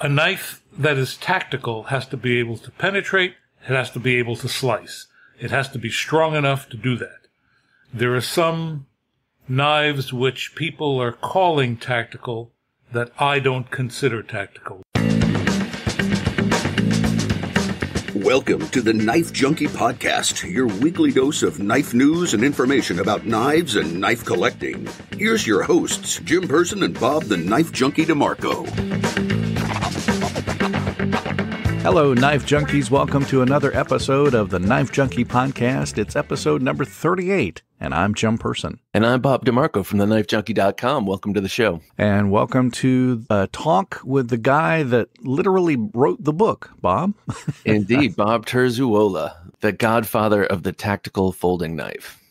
A knife that is tactical has to be able to penetrate. It has to be able to slice. It has to be strong enough to do that. There are some knives which people are calling tactical that I don't consider tactical. Welcome to the Knife Junkie Podcast, your weekly dose of knife news and information about knives and knife collecting. Here's your hosts, Jim Person and Bob the Knife Junkie DeMarco. Hello, Knife Junkies. Welcome to another episode of the Knife Junkie Podcast. It's episode number 38, and I'm Jim Person. And I'm Bob DeMarco from theknifejunkie.com. Welcome to the show. And welcome to a talk with the guy that literally wrote the book, Bob. Indeed, Bob Terzuola, the godfather of the tactical folding knife.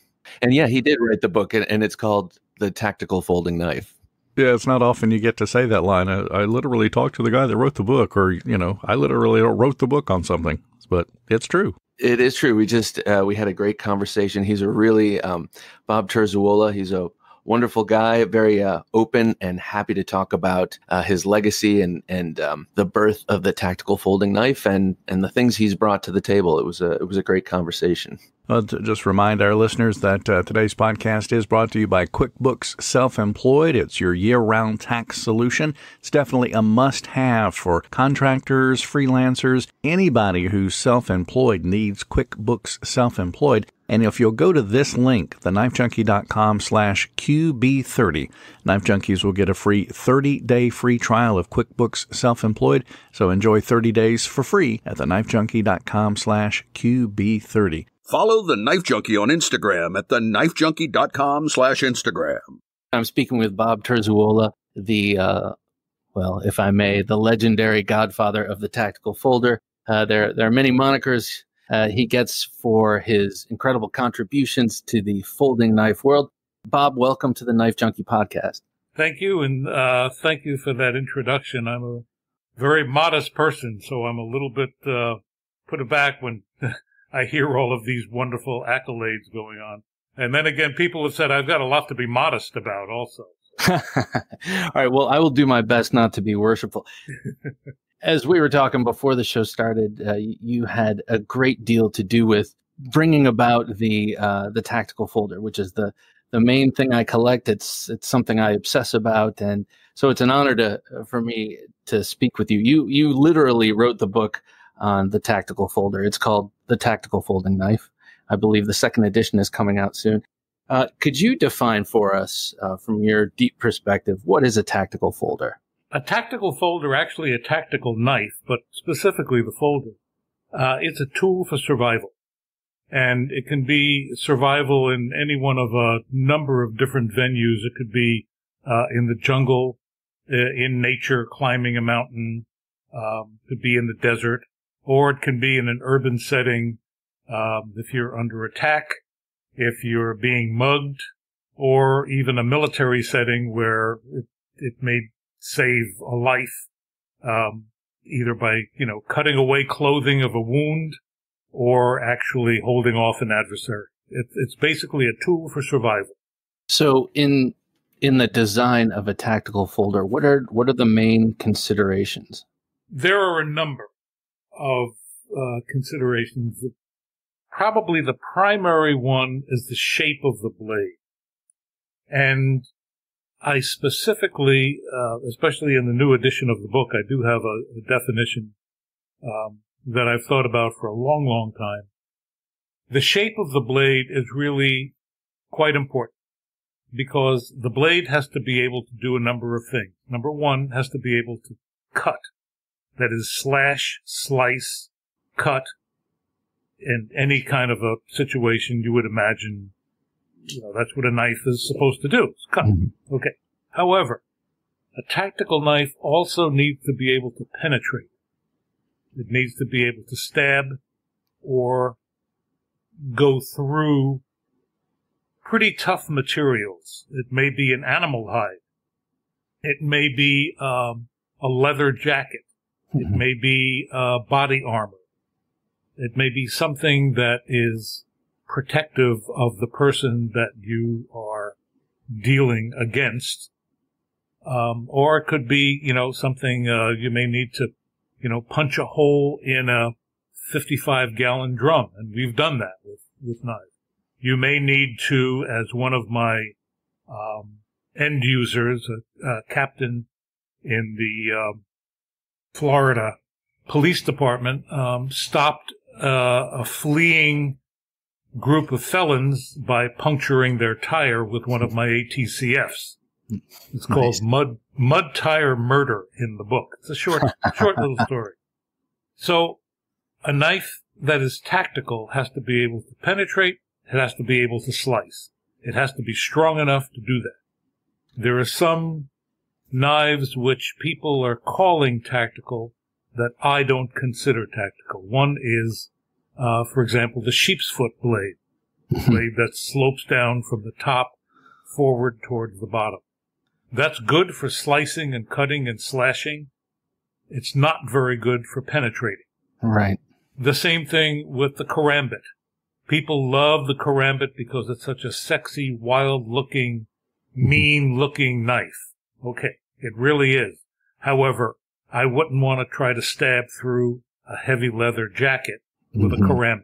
And yeah, he did write the book, and it's called The Tactical Folding Knife. Yeah, it's not often you get to say that line. I, I, literally talked to the guy that wrote the book, or you know, I literally wrote the book on something. But it's true. It is true. We just uh, we had a great conversation. He's a really um, Bob Terzuola. He's a wonderful guy, very uh, open and happy to talk about uh, his legacy and and um, the birth of the tactical folding knife and and the things he's brought to the table. It was a it was a great conversation. Well, just remind our listeners that uh, today's podcast is brought to you by QuickBooks Self Employed. It's your year round tax solution. It's definitely a must have for contractors, freelancers, anybody who's self employed needs QuickBooks Self Employed. And if you'll go to this link, theknifejunkie.com slash QB30, Knife Junkies will get a free 30 day free trial of QuickBooks Self Employed. So enjoy 30 days for free at theknifejunkie.com slash QB30. Follow the Knife Junkie on Instagram at theknifejunkie.com slash Instagram. I'm speaking with Bob Terzuola, the, uh, well, if I may, the legendary godfather of the tactical folder. Uh, there, there are many monikers uh, he gets for his incredible contributions to the folding knife world. Bob, welcome to the Knife Junkie podcast. Thank you, and uh, thank you for that introduction. I'm a very modest person, so I'm a little bit uh, put aback when I hear all of these wonderful accolades going on. And then again, people have said I've got a lot to be modest about also. all right. Well, I will do my best not to be worshipful. As we were talking before the show started, uh, you had a great deal to do with bringing about the uh, the tactical folder, which is the the main thing I collect. It's it's something I obsess about, and so it's an honor to for me to speak with you. You you literally wrote the book on the tactical folder. It's called the Tactical Folding Knife. I believe the second edition is coming out soon. Uh, could you define for us, uh, from your deep perspective, what is a tactical folder? A tactical folder, actually a tactical knife, but specifically the folder, uh, it's a tool for survival. And it can be survival in any one of a number of different venues. It could be uh, in the jungle, uh, in nature, climbing a mountain, um, could be in the desert, or it can be in an urban setting um, if you're under attack, if you're being mugged, or even a military setting where it, it may save a life, um, either by, you know, cutting away clothing of a wound or actually holding off an adversary. It, it's basically a tool for survival. So in in the design of a tactical folder, what are what are the main considerations? There are a number of uh, considerations. Probably the primary one is the shape of the blade. And I specifically, uh, especially in the new edition of the book, I do have a, a definition um, that I've thought about for a long, long time. The shape of the blade is really quite important because the blade has to be able to do a number of things. Number one has to be able to cut that is slash, slice, cut in any kind of a situation you would imagine. You know, that's what a knife is supposed to do. It's cut. Mm-hmm. Okay. However, a tactical knife also needs to be able to penetrate. It needs to be able to stab or go through pretty tough materials. It may be an animal hide. It may be um, a leather jacket. It mm-hmm. may be uh, body armor. It may be something that is protective of the person that you are dealing against. Um, or it could be, you know, something, uh, you may need to, you know, punch a hole in a 55 gallon drum. And we've done that with, with knives. You may need to, as one of my, um, end users, a, a captain in the, um, Florida police department, um, stopped, uh, a fleeing group of felons by puncturing their tire with one of my ATCFs. It's called nice. Mud Mud Tire Murder in the book. It's a short short little story. So a knife that is tactical has to be able to penetrate, it has to be able to slice. It has to be strong enough to do that. There are some knives which people are calling tactical that I don't consider tactical. One is, uh, for example, the sheep's foot blade, blade that slopes down from the top forward towards the bottom. That's good for slicing and cutting and slashing. It's not very good for penetrating. Right. The same thing with the karambit. People love the karambit because it's such a sexy, wild looking, mean looking knife. Okay. It really is. However, I wouldn't want to try to stab through a heavy leather jacket with mm-hmm. a karambit.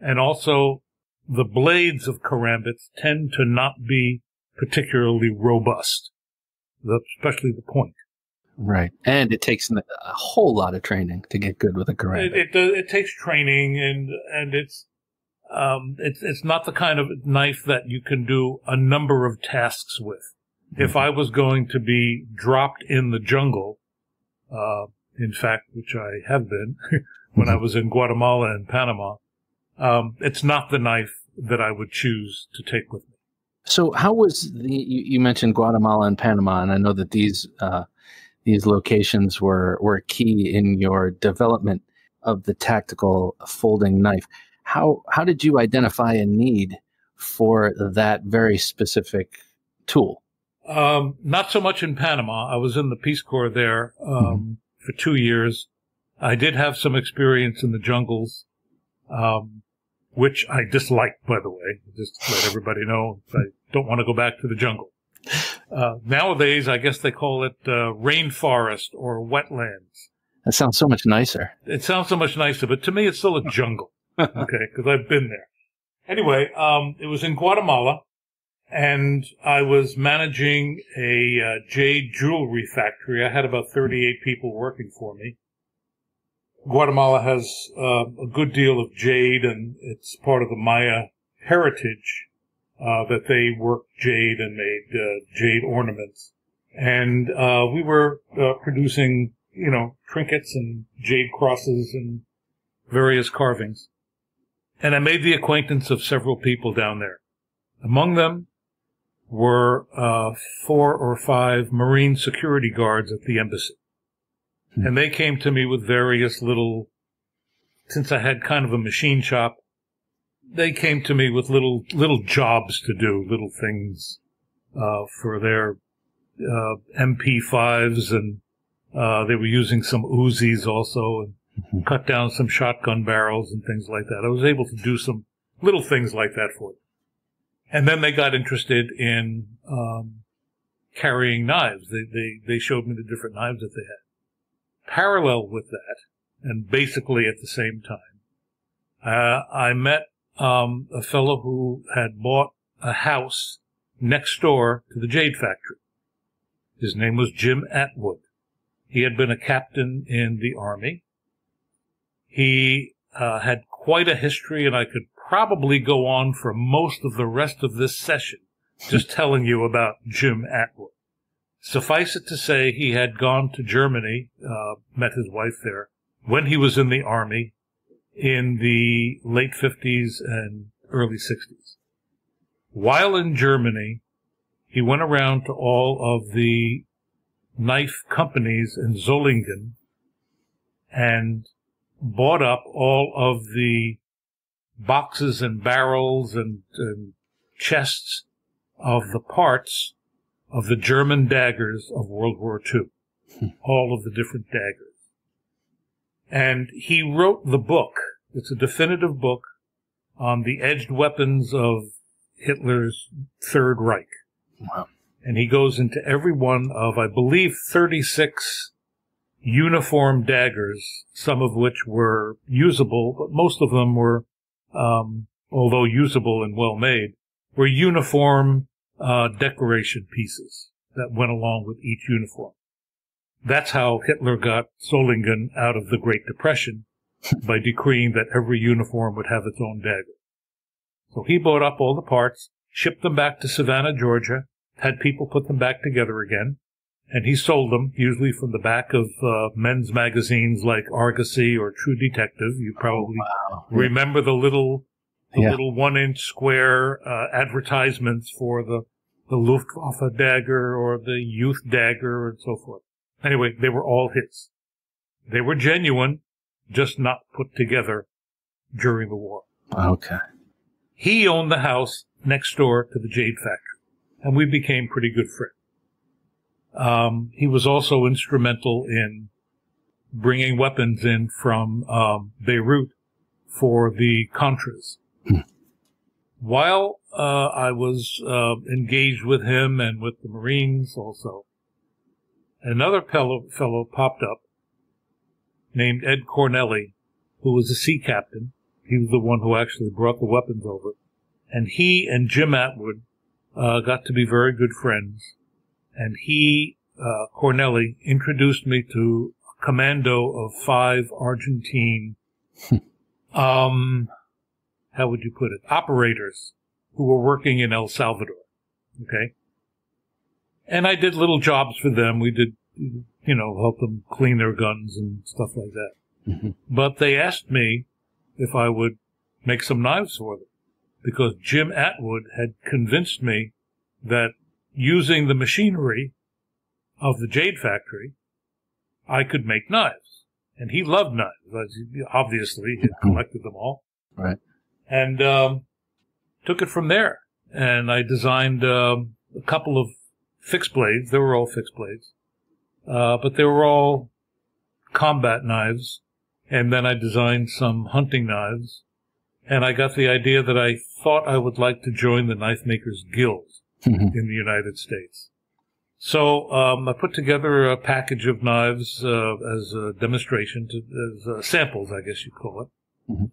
And also, the blades of karambits tend to not be particularly robust, especially the point. Right, and it takes a whole lot of training to get good with a karambit. It, it, it takes training, and and it's um, it's it's not the kind of knife that you can do a number of tasks with. Mm-hmm. If I was going to be dropped in the jungle, uh, in fact, which I have been when. I was in Guatemala and Panama, um, it's not the knife that I would choose to take with me. So, how was the? You, you, mentioned Guatemala and Panama, and I know that these uh, these locations were were key in your development of the tactical folding knife. How how did you identify a need for that very specific tool? Um, not so much in Panama. I was in the Peace Corps there um, mm-hmm. for two years. I did have some experience in the jungles. Um, which I dislike, by the way. Just to let everybody know, I don't want to go back to the jungle. Uh, nowadays, I guess they call it uh, rainforest or wetlands. That sounds so much nicer. It sounds so much nicer, but to me, it's still a jungle. okay, because I've been there. Anyway, um, it was in Guatemala, and I was managing a uh, jade jewelry factory. I had about 38 people working for me. Guatemala has uh, a good deal of jade, and it's part of the Maya heritage uh, that they worked jade and made uh, jade ornaments. And uh, we were uh, producing, you know, trinkets and jade crosses and various carvings. And I made the acquaintance of several people down there. Among them were uh, four or five Marine security guards at the embassy. Hmm. And they came to me with various little, since I had kind of a machine shop, they came to me with little, little jobs to do, little things, uh, for their, uh, MP5s and, uh, they were using some Uzis also and mm-hmm. cut down some shotgun barrels and things like that. I was able to do some little things like that for them. And then they got interested in, um, carrying knives. They, they, they showed me the different knives that they had parallel with that, and basically at the same time, uh, I met um, a fellow who had bought a house next door to the Jade Factory. His name was Jim Atwood. He had been a captain in the Army. He uh, had quite a history, and I could probably go on for most of the rest of this session just telling you about Jim Atwood. Suffice it to say, he had gone to Germany, uh, met his wife there, when he was in the army in the late 50s and early 60s. While in Germany, he went around to all of the knife companies in Solingen and bought up all of the boxes and barrels and, and chests of the parts of the German daggers of World War II, hmm. all of the different daggers. And he wrote the book. It's a definitive book on the edged weapons of Hitler's Third Reich. Wow. and he goes into every one of, I believe, 36 uniform daggers, some of which were usable, but most of them were, um, although usable and well made, were uniform uh, decoration pieces that went along with each uniform. That's how Hitler got Solingen out of the Great Depression by decreeing that every uniform would have its own dagger. So he bought up all the parts, shipped them back to Savannah, Georgia, had people put them back together again, and he sold them usually from the back of uh, men's magazines like Argosy or True Detective. You probably Wow. remember the little the Yeah. little one inch square uh, advertisements for the the Luftwaffe dagger or the youth dagger and so forth. Anyway, they were all hits. They were genuine, just not put together during the war. Okay. He owned the house next door to the Jade Factory, and we became pretty good friends. Um, he was also instrumental in bringing weapons in from um, Beirut for the Contras. While uh, I was uh, engaged with him and with the Marines also, another fellow, fellow popped up named Ed Cornelli, who was a sea captain. He was the one who actually brought the weapons over. And he and Jim Atwood uh, got to be very good friends. And he, uh, Cornelli, introduced me to a commando of five Argentine, um, how would you put it, operators who were working in El Salvador. Okay. And I did little jobs for them. We did, you know, help them clean their guns and stuff like that. Mhm. But they asked me if I would make some knives for them because Jim Atwood had convinced me that using the machinery of the Jade Factory, I could make knives. And he loved knives. Obviously, he collected them all. Right. And um, took it from there. And I designed um, a couple of fixed blades. They were all fixed blades. Uh, but they were all combat knives. And then I designed some hunting knives. And I got the idea that I thought I would like to join the Knife Makers Guild in the United States. So um, I put together a package of knives uh, as a demonstration, to, as uh, samples, I guess you call it, Mhm.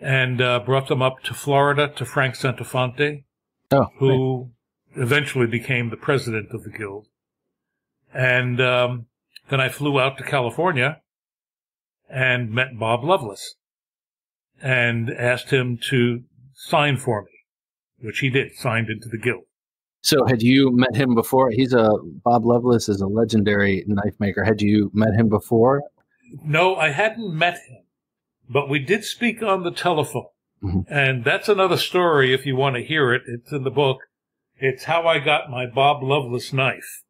And uh, brought them up to Florida to Frank Centofante, oh, who eventually became the president of the guild. And um, then I flew out to California and met Bob Loveless and asked him to sign for me, which he did, signed into the guild. So had you met him before? He's a Bob Loveless is a legendary knife maker. Had you met him before? No, I hadn't met him, but we did speak on the telephone. Mhm. And that's another story if you want to hear it. It's in the book. It's how I got my Bob Loveless knife.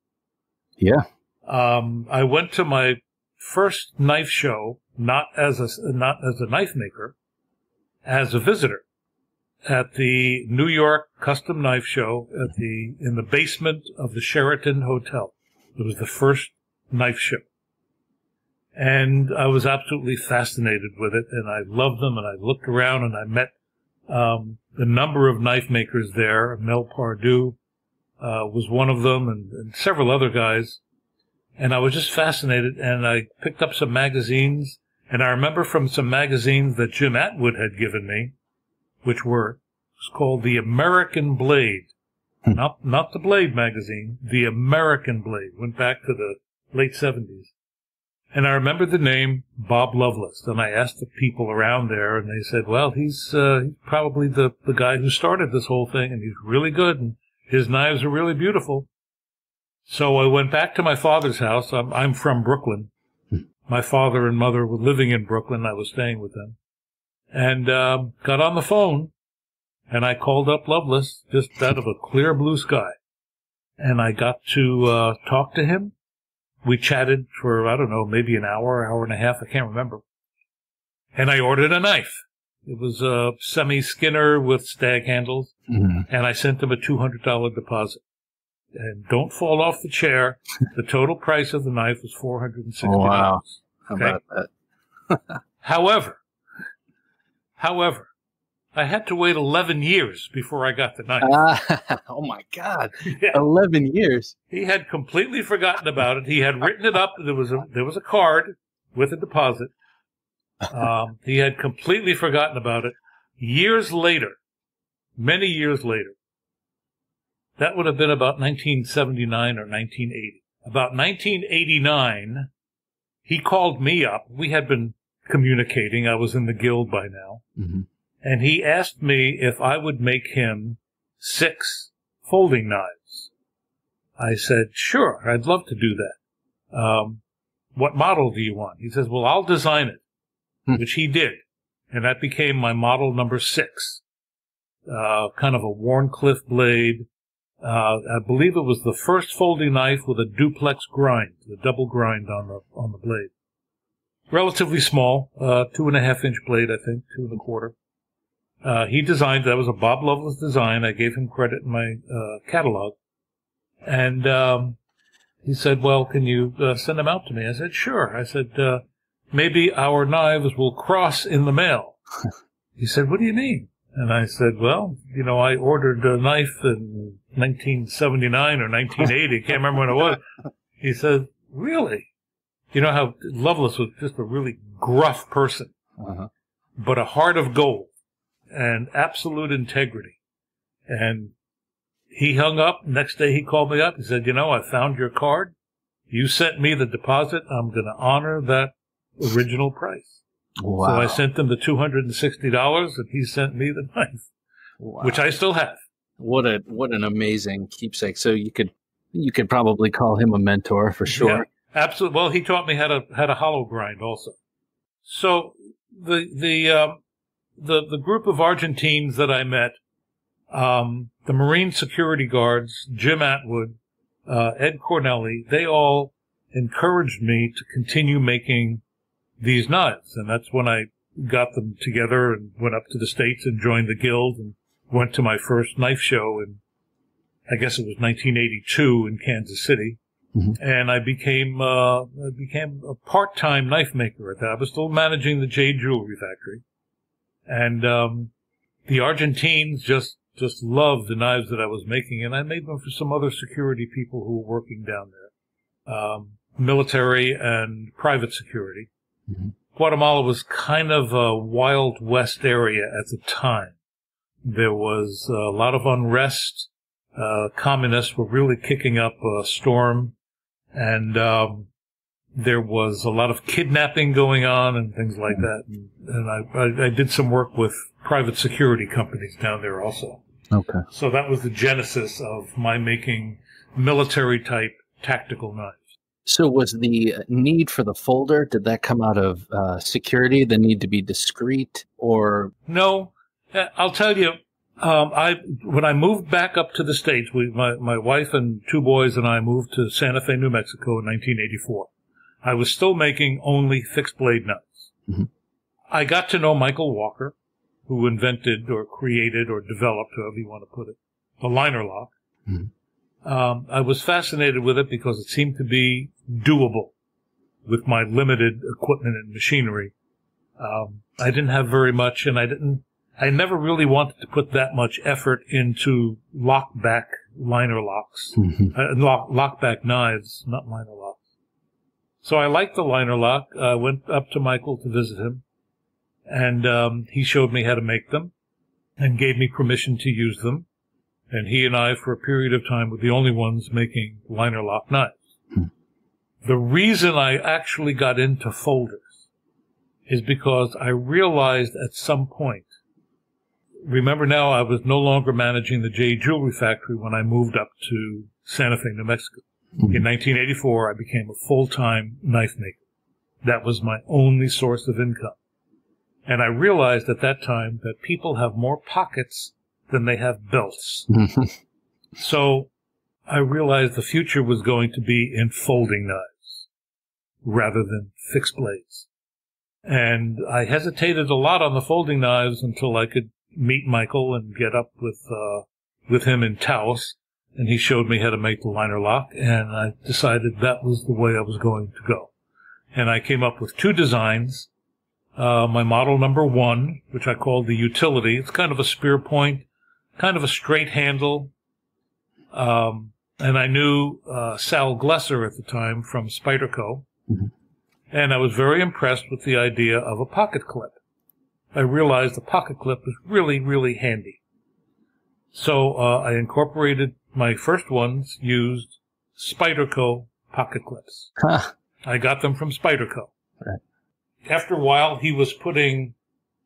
Yeah. Um, I went to my first knife show, not as a, not as a knife maker, as a visitor at the New York Custom Knife Show at the, in the basement of the Sheraton Hotel. It was the first knife show. And I was absolutely fascinated with it and I loved them and I looked around and I met, um, a number of knife makers there. Mel Pardue, uh, was one of them and, and several other guys. And I was just fascinated and I picked up some magazines and I remember from some magazines that Jim Atwood had given me, which were, it was called The American Blade. not, not the Blade magazine, The American Blade. Went back to the late seventies. And I remember the name Bob Loveless. And I asked the people around there and they said, well, he's, uh, probably the, the guy who started this whole thing and he's really good and his knives are really beautiful. So I went back to my father's house. I'm, I'm from Brooklyn. My father and mother were living in Brooklyn. I was staying with them and, um, got on the phone and I called up Loveless just out of a clear blue sky. And I got to, uh, talk to him. We chatted for, I don't know, maybe an hour, hour and a half. I can't remember. And I ordered a knife. It was a semi Skinner with stag handles Mhm. and I sent them a $200 deposit. And don't fall off the chair. The total price of the knife was $460. Oh, wow. How Okay. about that? However, however, I had to wait 11 years before I got the knife. Uh, oh my God. Yeah. 11 years. He had completely forgotten about it. He had written it up. There was a, there was a card with a deposit. Um, he had completely forgotten about it. Years later, many years later, that would have been about 1979 or 1980. About 1989, he called me up. We had been communicating. I was in the guild by now. Mm-hmm. And he asked me if I would make him six folding knives. I said, sure, I'd love to do that. Um, what model do you want? He says, well, I'll design it, Hmm. which he did. And that became my model number six. Uh, kind of a Wharncliffe blade. Uh, I believe it was the first folding knife with a duplex grind, the double grind on the, on the blade. Relatively small, uh, two and a half inch blade, I think, two and a quarter. Uh, he designed, that was a Bob Loveless design. I gave him credit in my, uh, catalog. And, um, he said, well, can you uh, send them out to me? I said, sure. I said, uh, maybe our knives will cross in the mail. he said, what do you mean? And I said, well, you know, I ordered a knife in 1979 or 1980. Can't remember when it was. He said, really? You know how Loveless was just a really gruff person, Uh-huh. but a heart of gold and absolute integrity. And he hung up. Next day he called me up. He said, you know, I found your card. You sent me the deposit. I'm going to honor that original price. Wow. So I sent him the $260 and he sent me the knife, Wow. which I still have. what a what an amazing keepsake. So you could you could probably call him a mentor for sure. Yeah, absolutely. Well, he taught me how to how to hollow grind also. So the the um, the the group of Argentines that I met, um, the Marine security guards, Jim Atwood, uh, Ed Cornelli, they all encouraged me to continue making these knives, and that's when I got them together and went up to the states and joined the guild and went to my first knife show in I guess it was 1982 in Kansas City. And I became uh, I became a part-time knife maker at that. I was still managing the Jade Jewelry Factory, and um, the Argentines just just loved the knives that I was making, and I made them for some other security people who were working down there, um, military and private security. Mhm. Guatemala was kind of a wild west area at the time. There was a lot of unrest. Uh, communists were really kicking up a storm and um, there was a lot of kidnapping going on and things like that. And, and I, I, I did some work with private security companies down there also. Okay. So that was the genesis of my making military type tactical knives. So was the need for the folder? Did that come out of uh, security? The need to be discreet, or No, uh, I'll tell you. Um, I when I moved back up to the states, we, my my wife and two boys and I moved to Santa Fe, New Mexico in 1984. I was still making only fixed blade knives. Mhm. I got to know Michael Walker, who invented or created or developed, however you want to put it, the liner lock. Mhm. Um, I was fascinated with it because it seemed to be doable with my limited equipment and machinery. Um, I didn't have very much, and I didn't. I never really wanted to put that much effort into lockback liner locks, uh, lock, lockback knives, not liner locks. So I liked the liner lock. I went up to Michael to visit him, and um, he showed me how to make them, and gave me permission to use them. And he and I, for a period of time, were the only ones making liner lock knives. The reason I actually got into folders is because I realized at some point, remember now I was no longer managing the J Jewelry Factory when I moved up to Santa Fe, New Mexico. In 1984, I became a full-time knife maker. That was my only source of income. And I realized at that time that people have more pockets than they have belts. So I realized the future was going to be in folding knives rather than fixed blades. And I hesitated a lot on the folding knives until I could meet Michael and get up with, uh, with him in Taos. And he showed me how to make the liner lock. And I decided that was the way I was going to go. And I came up with two designs. uh, my model number one, which I called the utility. It's kind of a spear point, kind of a straight handle. Um, and I knew uh, Sal Glesser at the time from Spyderco, Mhm. and I was very impressed with the idea of a pocket clip. I realized the pocket clip was really, really handy. So uh, I incorporated my first ones used Spyderco pocket clips. Huh. I got them from Spyderco. Right. After a while, he was putting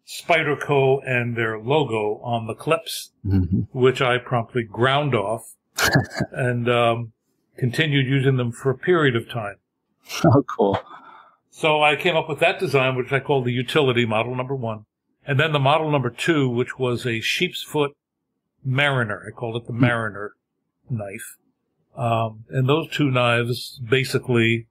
Spyderco and their logo on the clips, Mhm. which I promptly ground off and um, continued using them for a period of time. Oh, cool. So I came up with that design, which I called the utility model number one. And then the model number two, which was a sheep's foot mariner. I called it the mariner knife. Um, and those two knives basically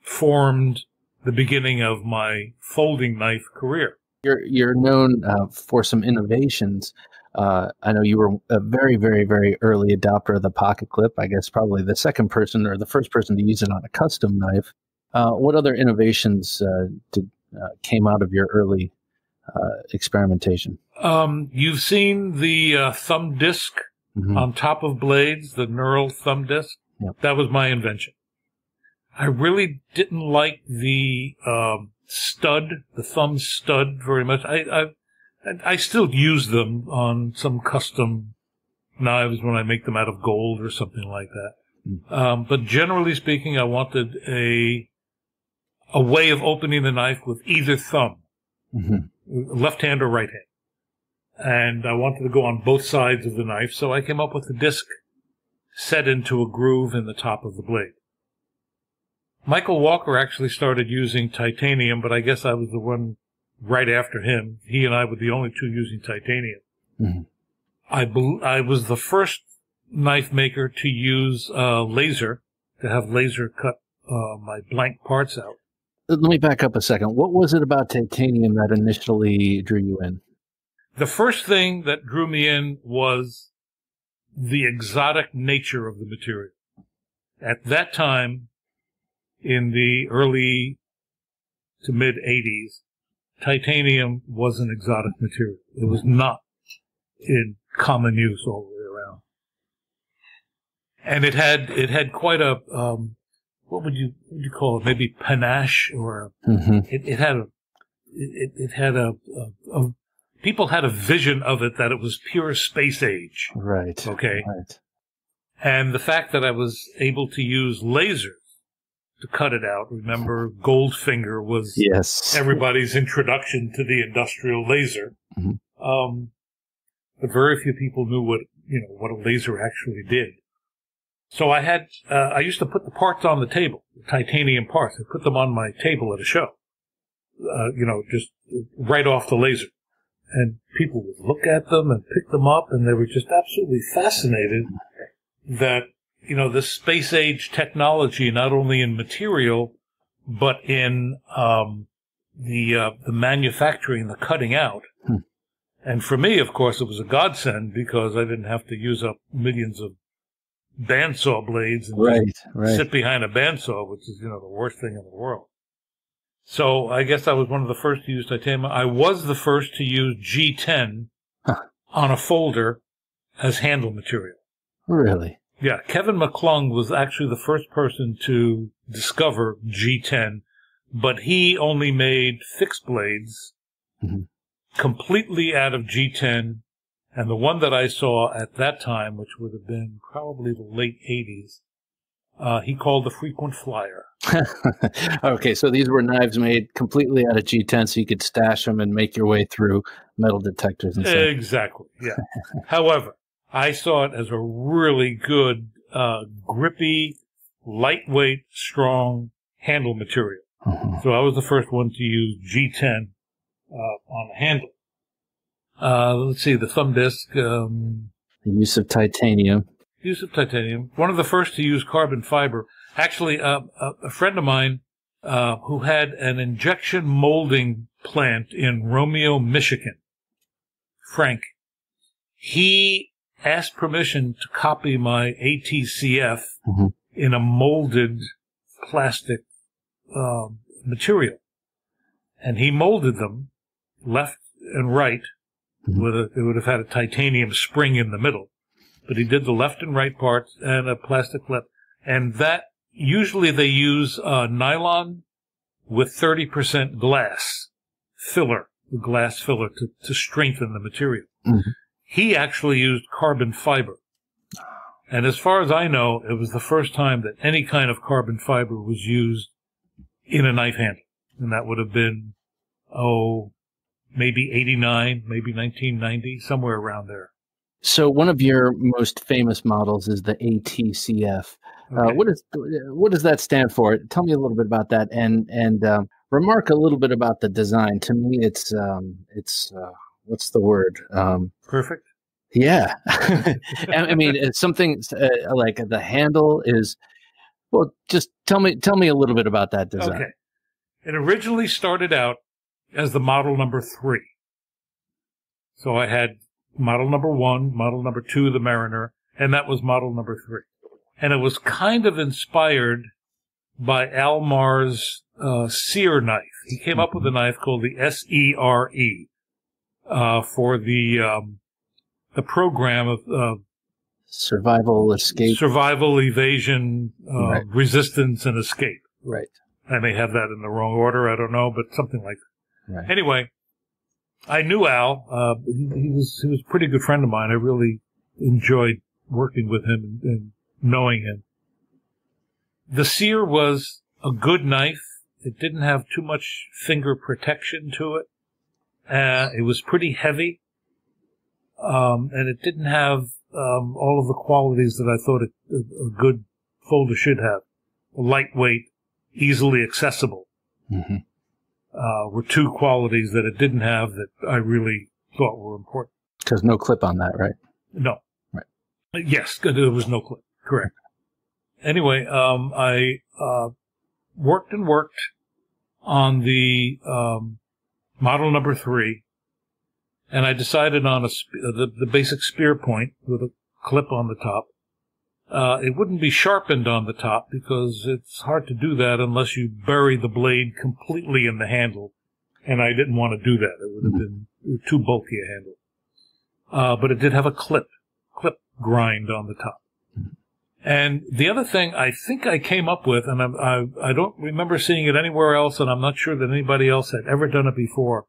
formed the beginning of my folding knife career. You're you're known uh, for some innovations. Uh, I know you were a very, very, very early adopter of the pocket clip. I guess probably the second person or the first person to use it on a custom knife. Uh, what other innovations uh, did uh, came out of your early uh, experimentation? Um, you've seen the uh, thumb disc Mhm. on top of blades, the knurled thumb disc. Yep. That was my invention. I really didn't like the um, stud, the thumb stud, very much. I, I I still use them on some custom knives when I make them out of gold or something like that. Um, but generally speaking, I wanted a a way of opening the knife with either thumb Mhm. left hand or right hand. And I wanted to go on both sides of the knife, so I came up with the disc set into a groove in the top of the blade. Michael Walker actually started using titanium, but I guess I was the one right after him. He and I were the only two using titanium. Mhm. I I was the first knife maker to use uh, laser to have laser cut uh, my blank parts out. Let me back up a second. What was it about titanium that initially drew you in? The first thing that drew me in was the exotic nature of the material. At that time, in the early to mid 80s, titanium was an exotic material. It was not in common use all the way around. And it had, it had quite a, um, what would you, what would you call it? Maybe panache or a hmm it, it had a it, it had a, a, a people had a vision of it that it was pure space age Right. Okay. Right. and the fact that i was able to use lasers to cut it out remember goldfinger was Yes. everybody's introduction to the industrial laser Mhm. um, but very few people knew what you know what a laser actually did so i had uh, i used to put the parts on the table the titanium parts i put them on my table at a show uh, you know just right off the laser and people would look at them and pick them up and they were just absolutely fascinated that you know this space age technology not only in material but in um, the uh, the manufacturing, the cutting out. Hmm. And for me, of course, it was a godsend because I didn't have to use up millions of bandsaw blades and Right. Right. sit behind a bandsaw, which is you know the worst thing in the world. So I guess I was one of the first to use titanium. I was the first to use G10 Huh. on a folder as handle material. Really. Yeah, Kevin McClung was actually the first person to discover G10, but he only made fixed blades Mhm. completely out of G10. And the one that I saw at that time, which would have been probably the late 80s, uh, he called the frequent flyer. okay, so these were knives made completely out of G10, so you could stash them and make your way through metal detectors and stuff. Exactly. Yeah. However, I saw it as a really good, uh, grippy, lightweight, strong handle material. Mhm. So I was the first one to use G10 uh, on the handle. Uh, let's see, the thumb disc, um, The use of titanium. Use of titanium. One of the first to use carbon fiber. Actually, uh, a, a friend of mine uh, who had an injection molding plant in Romeo, Michigan, Frank, he asked permission to copy my ATCF Mhm. in a molded plastic um, material. and he molded them left and right. Mhm. With a, it would have had a titanium spring in the middle, but he did the left and right parts and a plastic lip, and that usually they use uh, nylon with thirty percent glass filler, glass filler to, to strengthen the material. Mhm. He actually used carbon fiber. And as far as I know, it was the first time that any kind of carbon fiber was used in a knife handle. And that would have been, oh, maybe 89, maybe 1990, somewhere around there. So one of your most famous models is the ATCF. Uh, what is what does that stand for? Tell me a little bit about that, and and um, remark a little bit about the design. To me, it's um, it's uh, what's the word? Um, Perfect. yeah, I mean, it's something uh, like the handle is. Well, just tell me tell me a little bit about that design. Okay. It originally started out as the model number three. So I had model number one, model number two, the Mariner, and that was model number three. And it was kind of inspired by Al Mar's uh, SERE knife. He came up with a knife called the S-E-R-E uh, for the um, the program of uh, Survival, escape, survival, evasion, uh, Right. resistance, and escape. right? I may have that in the wrong order. I don't know, but something like that. Right. Anyway, I knew Al. Uh, he, he was he was a pretty good friend of mine. I really enjoyed working with him and, and knowing him. The SERE was a good knife. It didn't have too much finger protection to it. Uh, it was pretty heavy, um, and it didn't have um, all of the qualities that I thought a, a, good folder should have. Lightweight, easily accessible hmm uh, were two qualities that it didn't have that I really thought were important. Because no clip on that, right? No. Right. Yes, there was no clip. Correct. Anyway, um, I uh, worked and worked on the um, model number three, and I decided on a sp- uh, the, the basic spear point with a clip on the top. Uh, it wouldn't be sharpened on the top because it's hard to do that unless you bury the blade completely in the handle, and I didn't want to do that. It would have been too bulky a handle. Uh, but it did have a clip, clip grind on the top. And the other thing I think I came up with, and I'm, I, I don't remember seeing it anywhere else, and I'm not sure that anybody else had ever done it before,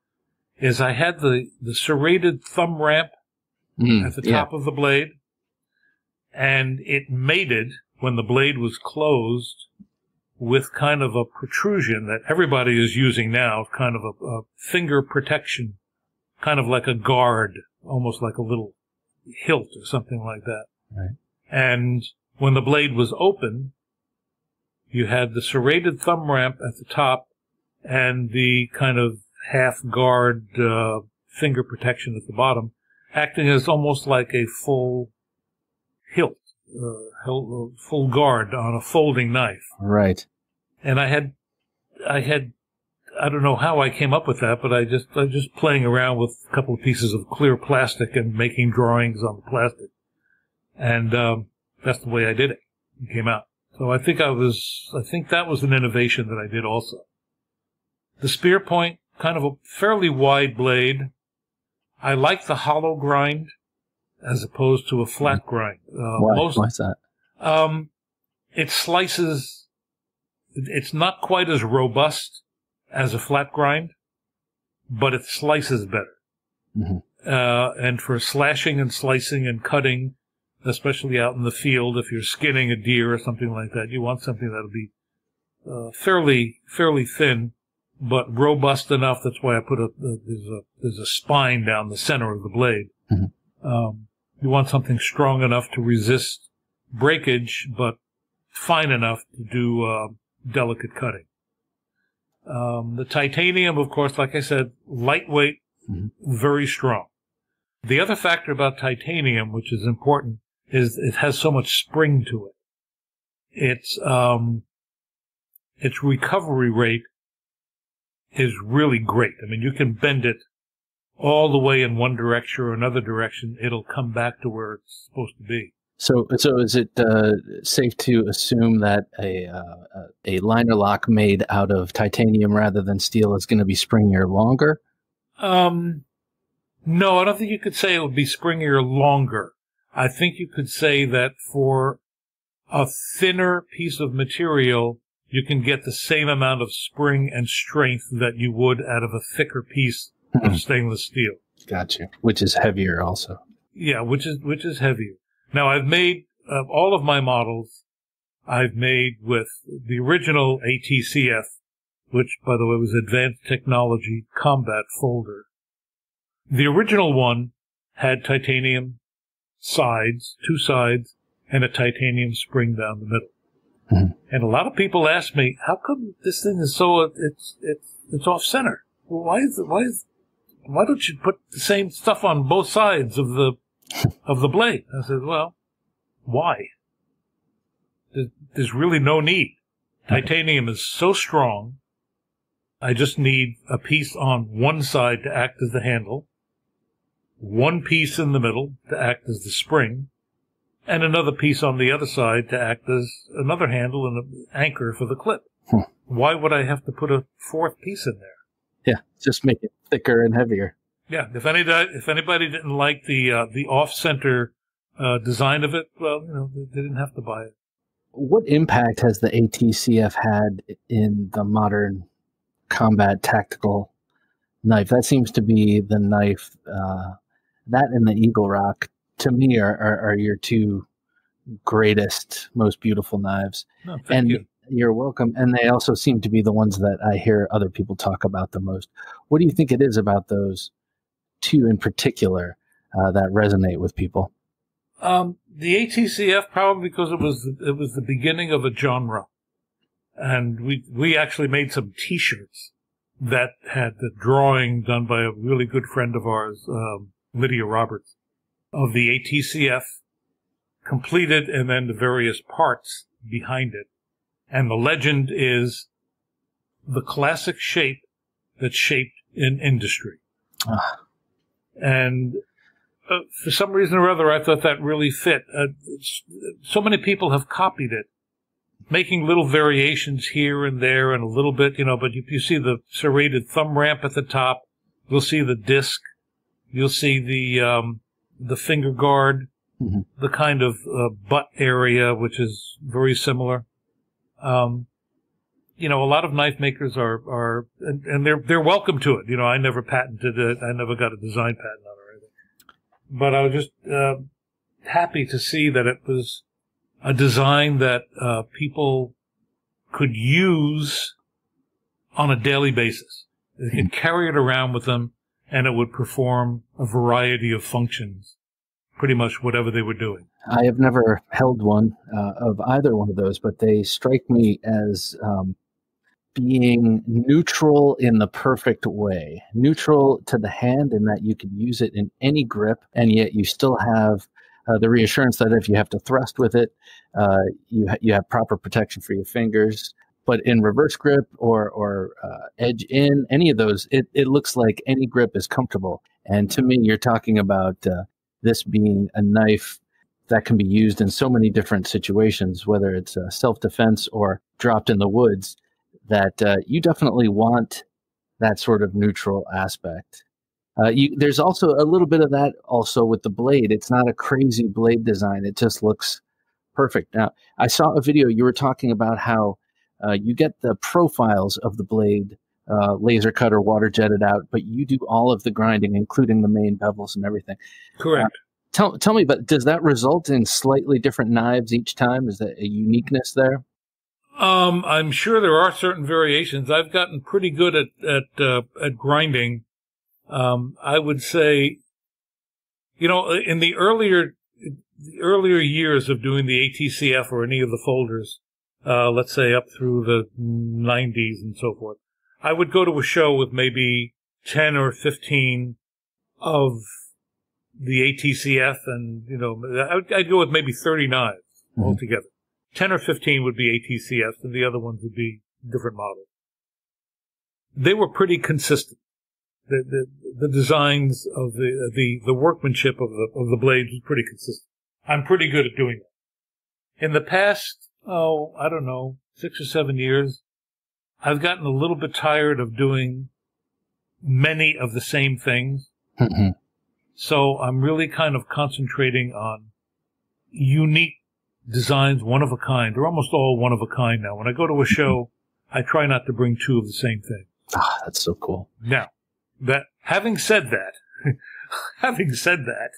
is I had the, the serrated thumb ramp Mm, at the yeah. top of the blade, and it mated when the blade was closed with kind of a protrusion that everybody is using now, kind of a, a finger protection, kind of like a guard, almost like a little hilt or something like that. Right. And when the blade was open, you had the serrated thumb ramp at the top and the kind of half guard uh, finger protection at the bottom, acting as almost like a full hilt, uh, hil- uh, full guard on a folding knife. Right. And I had, I had, I don't know how I came up with that, but I just, I was just playing around with a couple of pieces of clear plastic and making drawings on the plastic. And, um, that's the way I did it. It came out. So I think I was, I think that was an innovation that I did also. The spear point, kind of a fairly wide blade. I like the hollow grind as opposed to a flat grind. Uh, Why? most, Why's that? um, it slices. It's not quite as robust as a flat grind, but it slices better. Mhm. Uh, and for slashing and slicing and cutting, especially out in the field, if you're skinning a deer or something like that, you want something that'll be uh, fairly fairly thin, but robust enough. That's why I put a uh, there's a there's a spine down the center of the blade. Mhm. Um, you want something strong enough to resist breakage, but fine enough to do uh, delicate cutting. Um, the titanium, of course, like I said, lightweight, Mhm. very strong. The other factor about titanium, which is important, is it has so much spring to it. Its um, its recovery rate is really great. I mean, you can bend it all the way in one direction or another direction; it'll come back to where it's supposed to be. So, so is it uh, safe to assume that a uh, a liner lock made out of titanium rather than steel is going to be springier longer? Um, no, I don't think you could say it would be springier longer. I think you could say that for a thinner piece of material, you can get the same amount of spring and strength that you would out of a thicker piece of stainless steel. Gotcha. Which is heavier also. Yeah, which is which is heavier. Now I've made uh, all of my models. I've made with the original ATCF, which by the way was Advanced Technology Combat Folder. The original one had titanium sides, two sides, and a titanium spring down the middle. Mhm. And a lot of people ask me, how come this thing is so, it's, it's, it's off center? Well, why is it, why is, why don't you put the same stuff on both sides of the, of the blade? I said, well, why? There's, really no need. Titanium is so strong. I just need a piece on one side to act as the handle, one piece in the middle to act as the spring, and another piece on the other side to act as another handle and an anchor for the clip. Why would I have to put a fourth piece in there? Yeah, just make it thicker and heavier. Yeah, if any if anybody didn't like the uh, the off center uh, design of it, well, you know, they, didn't have to buy it. What impact has the ATCF had in the modern combat tactical knife? That seems to be the knife. Uh, that and the Eagle Rock, to me, are, are, are your two greatest, most beautiful knives. No, thank and you. You're welcome. And they also seem to be the ones that I hear other people talk about the most. What do you think it is about those two in particular uh, that resonate with people? Um, the ATCF probably because it was it was the beginning of a genre, and we we actually made some T-shirts that had the drawing done by a really good friend of ours, um, Lydia Roberts, of the ATCF completed, and then the various parts behind it, and the legend is the classic shape that's shaped in industry, Ah. and uh, for some reason or other, I thought that really fit. Uh, so many people have copied it, making little variations here and there and a little bit, you know, but you, you see the serrated thumb ramp at the top. You'll see the disc. You'll see the, um, the finger guard, Mhm. the kind of uh, butt area, which is very similar. Um, you know, a lot of knife makers are, are, and, and they're, they're welcome to it. You know, I never patented it. I never got a design patent on it or anything. But I was just, uh, happy to see that it was a design that, uh, people could use on a daily basis. They could carry it around with them and it would perform a variety of functions, pretty much whatever they were doing. I have never held one uh, of either one of those, but they strike me as um, being neutral in the perfect way. Neutral to the hand in that you can use it in any grip, and yet you still have uh, the reassurance that if you have to thrust with it, uh, you ha- you have proper protection for your fingers. But in reverse grip or or uh, edge in, any of those, it, it looks like any grip is comfortable. And to me, you're talking about uh, this being a knife that can be used in so many different situations, whether it's uh, self defense or dropped in the woods, that uh, you definitely want that sort of neutral aspect. Uh, you, there's also a little bit of that also with the blade. It's not a crazy blade design, it just looks perfect. Now, I saw a video you were talking about how uh, you get the profiles of the blade. Uh, laser cut or water jetted out, but you do all of the grinding, including the main bevels and everything Correct. Tell tell me but does that result in slightly different knives each time is that a uniqueness there Um, I'm sure there are certain variations. I've gotten pretty good at at uh, at grinding. Um, I would say, you know, in the earlier the earlier years of doing the ATCF or any of the folders, uh, let's say up through the 90s and so forth, I would go to a show with maybe 10 or 15 of the ATCF, and you know, I'd, I'd go with maybe 30 knives Mhm. altogether. 10 or 15 would be ATCFs and the other ones would be different models. They were pretty consistent. The, the, the designs of the, the, the workmanship of the, of the blades was pretty consistent. I'm pretty good at doing that. In the past, oh, I don't know, six or seven years, I've gotten a little bit tired of doing many of the same things. Mhm. So I'm really kind of concentrating on unique designs, one of a kind. They're almost all one of a kind now. When I go to a show, I try not to bring two of the same thing. Ah, that's so cool. Now, that having said that, having said that,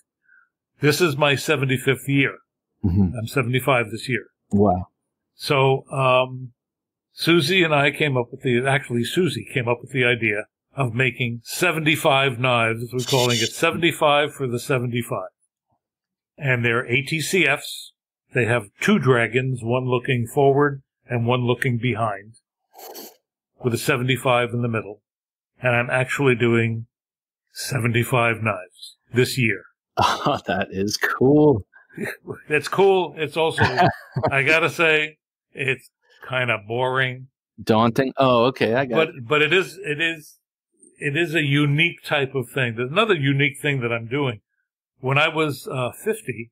this is my 75th year. Mhm. I'm 75 this year. Wow. So, um, Susie and I came up with the, actually Susie came up with the idea of making 75 knives. We're calling it 75 for the 75. And they're ATCFs. They have two dragons, one looking forward and one looking behind with a 75 in the middle. And I'm actually doing 75 knives this year. Oh, that is cool. It's cool. It's also, I gotta say, it's kind of boring. Daunting. Oh, okay. I got but it. but it is it is it is a unique type of thing. There's another unique thing that I'm doing. When I was uh, 50,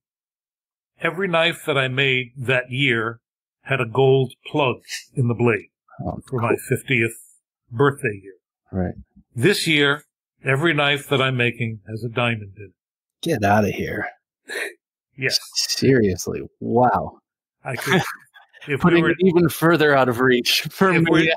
every knife that I made that year had a gold plug in the blade Oh, for my 50th birthday year. right. This year, every knife that I'm making has a diamond in it. Get out of here. Yes, Seriously. Wow. I could. If we were it even further out of reach for if, me. we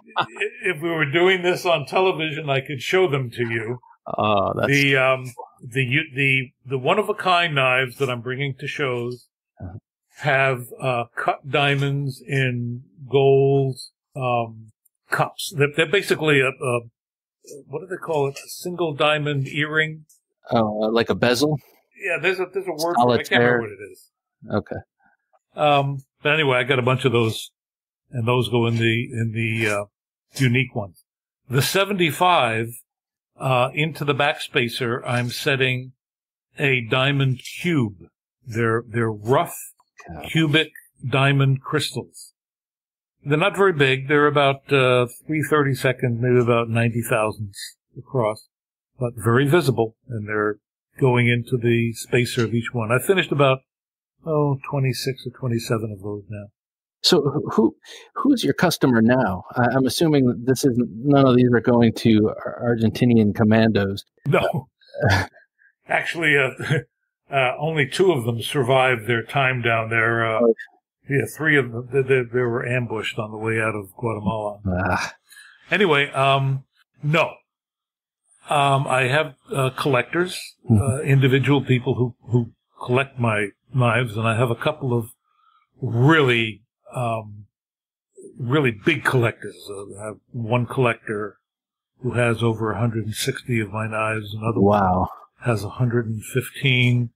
if we were doing this on television, I could show them to you. Oh, that's the um the the the one of a kind knives that I'm bringing to shows Uh-huh. have uh, cut diamonds in gold um, cups. They're, they're basically a, a what do they call it? A single diamond earring. oh, like a bezel. Yeah, there's a there's a word for it. I can't remember what it is. Okay. Um, but anyway, I got a bunch of those, and those go in the in the uh, unique ones. The 75 uh, into the backspacer, I'm setting a diamond cube. They're they're rough cubic diamond crystals. They're not very big. They're about uh, three thirty seconds, maybe about ninety thousandths across, but very visible, and they're going into the spacer of each one. I finished about oh 26 or 27 of those now. So who- who who's your customer now? I, I'm assuming that this is none of these are going to Argentinian commandos. No, actually, uh, uh, only two of them survived their time down there. Uh, Oh. yeah, three of them they, they, they were ambushed on the way out of Guatemala. Ah, Anyway, um, no. Um, I have uh, collectors, uh, individual people who, who collect my knives, and I have a couple of really, um, really big collectors. Uh, I have one collector who has over 160 of my knives, another one has 115,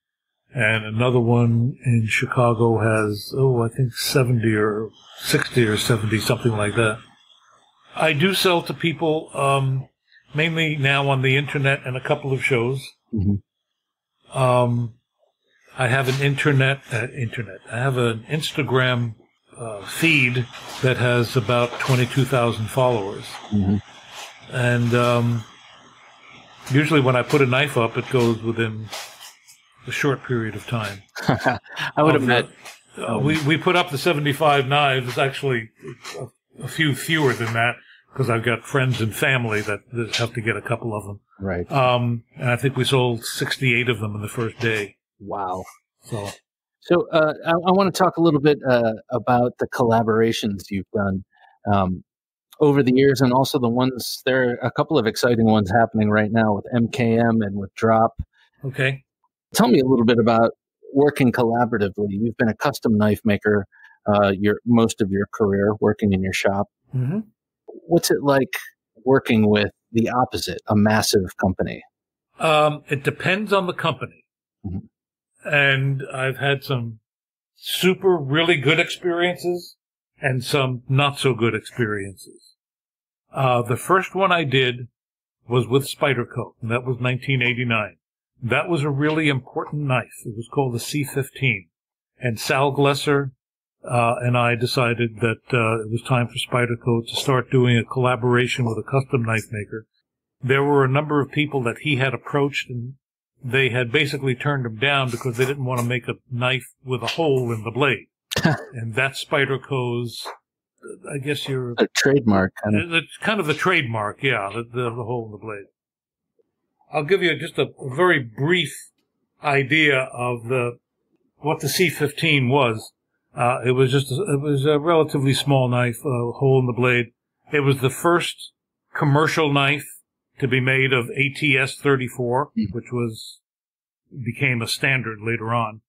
and another one in Chicago has, oh, I think 70 or 60 or 70, something like that. I do sell to people, um, mainly now on the internet and a couple of shows. Mhm. Um, I have an internet, uh, internet. I have an Instagram uh, feed that has about 22,000 followers. Mhm. And um, usually when I put a knife up, it goes within a short period of time. I would have Of met. uh, we, we put up the 75 knives. Actually a, a few fewer than that because I've got friends and family that, that have to get a couple of them. Right. Um, and I think we sold 68 of them in the first day. Wow. So So uh, I, I want to talk a little bit uh, about the collaborations you've done um, over the years, and also the ones. There are a couple of exciting ones happening right now with MKM and with Drop. okay. Tell me a little bit about working collaboratively. You've been a custom knife maker uh, your most of your career, working in your shop. Mm-hmm. What's it like working with the opposite, a massive company? Um, it depends on the company. Mhm. And I've had some super really good experiences and some not so good experiences. Uh, the first one I did was with Spyderco, and that was 1989. That was a really important knife. It was called the C15. And Sal Glesser uh, and I decided that uh, it was time for Spyderco to start doing a collaboration with a custom knife maker there were a number of people that he had approached and they had basically turned them down because they didn't want to make a knife with a hole in the blade. and that's Spyderco's, I guess you're, A trademark. Kind of. it's kind of the trademark, yeah, the, the, the hole in the blade. I'll give you just a, a very brief idea of the, what the C15 was. Uh, it was just, a, it was a relatively small knife, a hole in the blade. It was the first commercial knife to be made of ATS 34, Mm. which was, became a standard later on.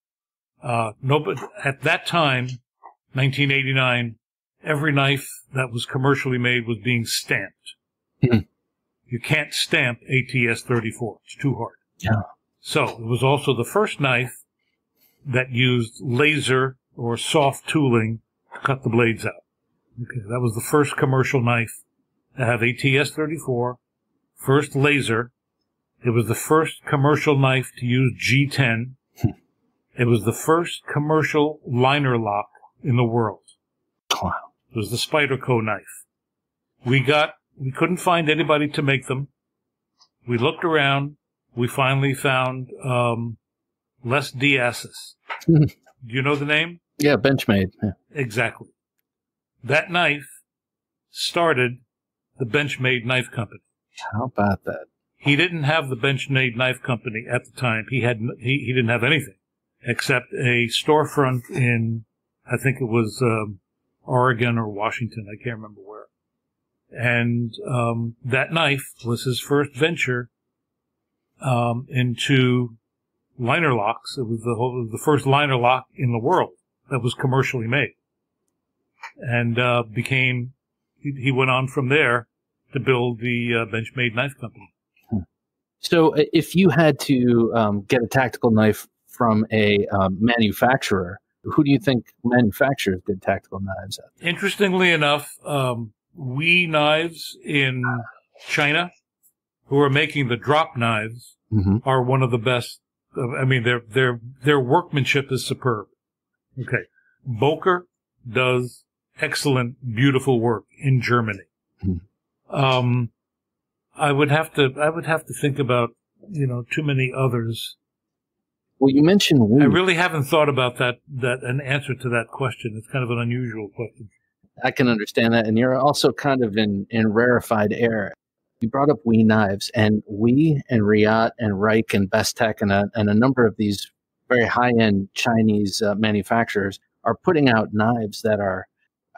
Uh, no, but at that time, 1989, every knife that was commercially made was being stamped. Hmm. You can't stamp ATS 34. It's too hard. Yeah. So it was also the first knife that used laser or soft tooling to cut the blades out. Okay, that was the first commercial knife to have ATS 34, first laser. It was the first commercial knife to use G10. it was the first commercial liner lock in the world. Wow. It was the Spyderco knife. We got, we couldn't find anybody to make them. We looked around. We finally found, um, Les de Asis. Do you know the name? Yeah, Benchmade. Yeah. Exactly. That knife started the Benchmade Knife Company. How about that? He didn't have the Benchmade Knife Company at the time. He had he, he didn't have anything except a storefront in I think it was um, Oregon or Washington. I can't remember where. And um, that knife was his first venture um, into liner locks. It was the whole, the first liner lock in the world that was commercially made, and uh, became. He, he went on from there to build the uh, Benchmade Knife Company. So, uh, if you had to um, get a tactical knife from a um, manufacturer, who do you think manufactures good tactical knives? At? Interestingly enough, um, We Knives in China, who are making the drop knives, Mm-hmm. are one of the best. uh, I mean, their their their workmanship is superb. Okay, Boker does excellent, beautiful work in Germany. Hmm. Um, I would have to I would have to think about you know too many others. Well, you mentioned Wu. I really haven't thought about that that an answer to that question. It's kind of an unusual question. I can understand that, and you're also kind of in in rarefied air. You brought up We Knives, and We and Riot and Reich and Bestech and a, and a number of these very high end Chinese uh, manufacturers are putting out knives that are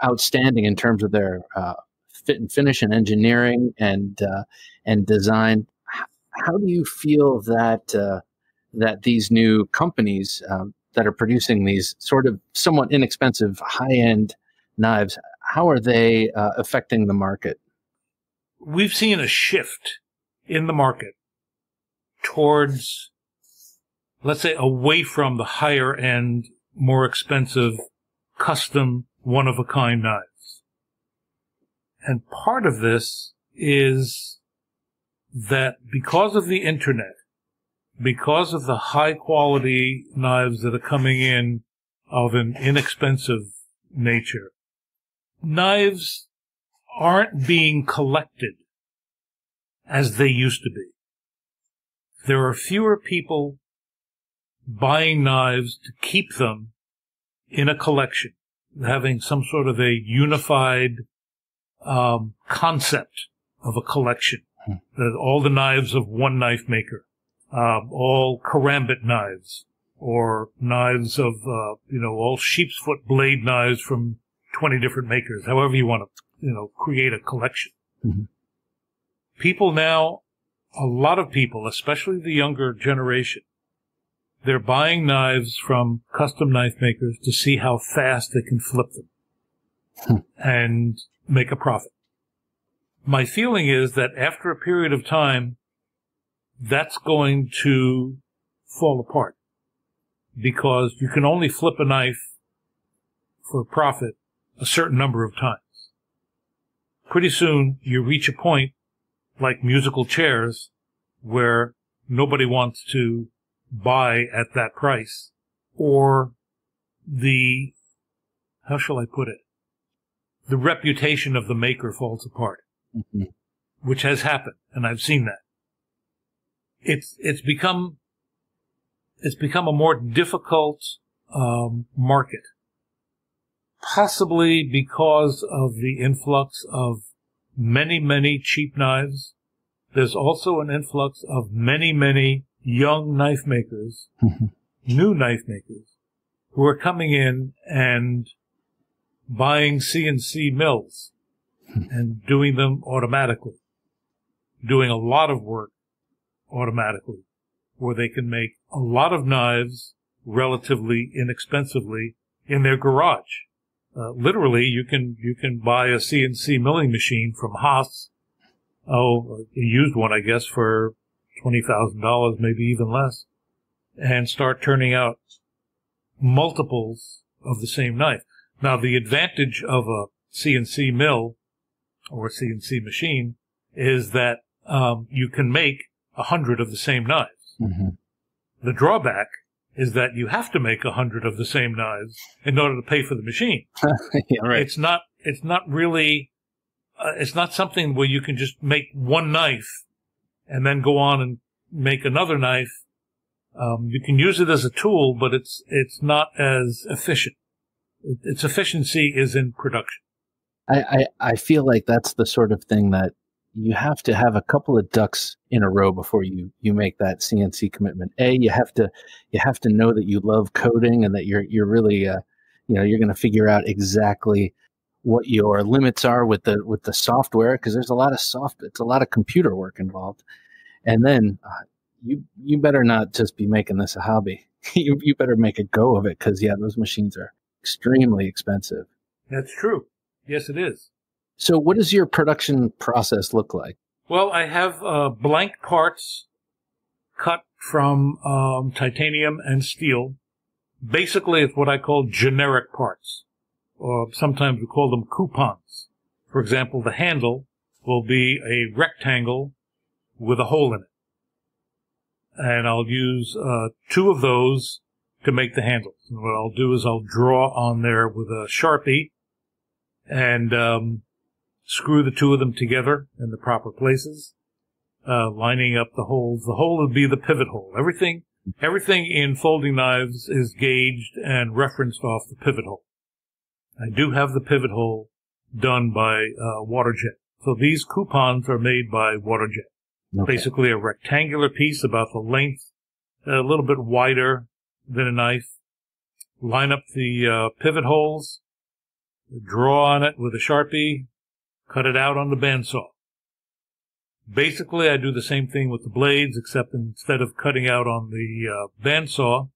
outstanding in terms of their uh, fit and finish and engineering and uh, and design. How do you feel that uh, that these new companies um, that are producing these sort of somewhat inexpensive high end knives, how are they uh, affecting the market? we've seen a shift in the market towards, let's say, away from the higher end, more expensive, custom, one of a kind knives. And part of this is that because of the internet, because of the high quality knives that are coming in of an inexpensive nature, knives aren't being collected as they used to be. There are fewer people buying knives to keep them in a collection, having some sort of a unified um, concept of a collection. That all the knives of one knife maker, um, all karambit knives, or knives of, uh, you know, all sheep's foot blade knives from 20 different makers, however you want to, you know, create a collection. Mhm. People now, a lot of people, especially the younger generation, they're buying knives from custom knife makers to see how fast they can flip them Hmm. and make a profit. My feeling is that after a period of time, that's going to fall apart because you can only flip a knife for profit a certain number of times. Pretty soon you reach a point like musical chairs where nobody wants to buy at that price or the, how shall I put it? The reputation of the maker falls apart Mhm. which has happened, and I've seen that. It's it's become it's become a more difficult um, market, possibly because of the influx of many, many cheap knives. There's also an influx of many, many young knife makers, new knife makers, who are coming in and buying CNC mills and doing them automatically, doing a lot of work automatically, where they can make a lot of knives relatively inexpensively in their garage. Uh, literally, you can you can buy a CNC milling machine from Haas. Oh, a used one, I guess, for twenty thousand dollars, maybe even less, and start turning out multiples of the same knife. Now, the advantage of a CNC mill or CNC machine is that um, you can make a hundred of the same knives. Mm-hmm. The drawback is that you have to make a hundred of the same knives in order to pay for the machine. yeah, right. It's not. It's not really. Uh, it's not something where you can just make one knife and then go on and make another knife. Um, you can use it as a tool, but it's it's not as efficient. Its efficiency is in production. I, I, I feel like that's the sort of thing that you have to have a couple of ducks in a row before you you make that CNC commitment. A, you have to you have to know that you love coding and that you're you're really uh, you know you're going to figure out exactly what your limits are with the with the software because there's a lot of soft it's a lot of computer work involved. And then uh, you you better not just be making this a hobby. you you better make a go of it because yeah, those machines are extremely expensive. That's true. Yes, it is. So, what does your production process look like? Well, I have uh, blank parts cut from um, titanium and steel. Basically, it's what I call generic parts, or sometimes we call them coupons. For example, the handle will be a rectangle with a hole in it. And I'll use uh, two of those to make the handle. And what I'll do is I'll draw on there with a Sharpie and um, screw the two of them together in the proper places, uh, lining up the holes. The hole would be the pivot hole. Everything, everything in folding knives is gauged and referenced off the pivot hole. I do have the pivot hole done by uh, Waterjet. So these coupons are made by Waterjet. Okay. Basically a rectangular piece about the length, a little bit wider than a knife. Line up the uh, pivot holes, draw on it with a Sharpie, cut it out on the bandsaw. Basically, I do the same thing with the blades, except instead of cutting out on the uh, bandsaw,